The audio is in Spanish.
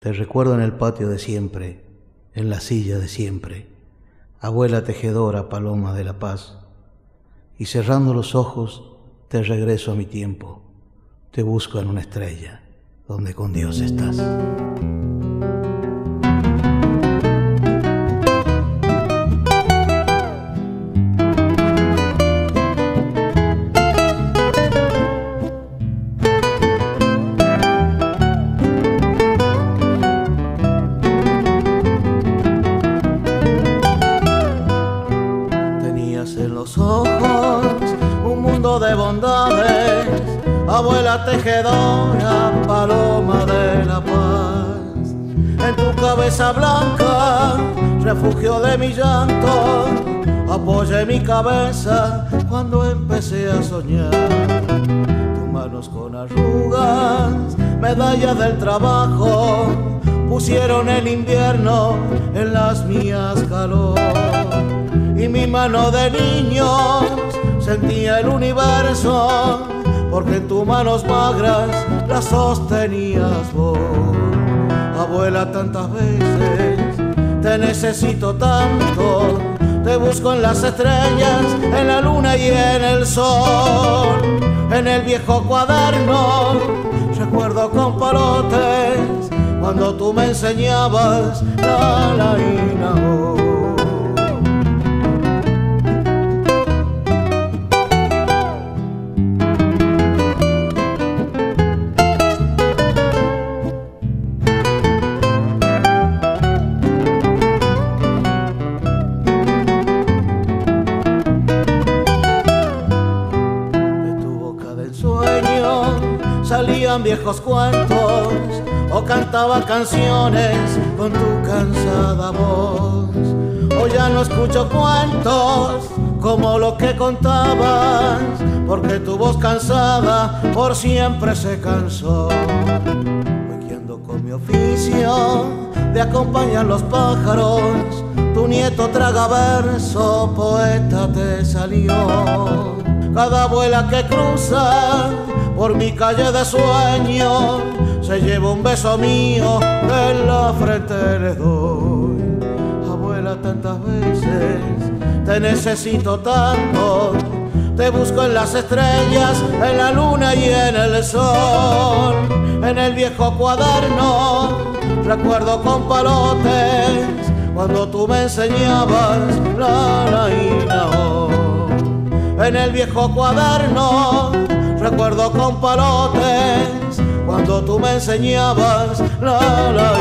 Te recuerdo en el patio de siempre, en la silla de siempre, abuela tejedora, paloma de la paz. Y cerrando los ojos, te regreso a mi tiempo, te busco en una estrella, donde con Dios estás. Los ojos un mundo de bondades, abuela tejedora, paloma de la paz. En tu cabeza blanca, refugio de mi llanto, apoyé mi cabeza cuando empecé a soñar. Tus manos con arrugas, medalla del trabajo, pusieron el invierno en las mías calor mano de niños sentía el universo porque en tus manos magras la sostenías vos. Abuela, tantas veces te necesito tanto, te busco en las estrellas, en la luna y en el sol, en el viejo cuaderno, recuerdo con palotes cuando tú me enseñabas la la salían viejos cuentos o cantaba canciones con tu cansada voz. Hoy ya no escucho cuentos como lo que contabas, porque tu voz cansada por siempre se cansó. Hoy con mi oficio de acompañar los pájaros, tu nieto traga verso, poeta te salió. Cada abuela que cruza por mi calle de sueño se lleva un beso mío en la frente le doy. Abuela, tantas veces te necesito tanto, te busco en las estrellas, en la luna y en el sol, en el viejo cuaderno, recuerdo con palotes cuando tú me enseñabas la la y la oh en el viejo cuaderno, recuerdo con palotes cuando tú me enseñabas la la.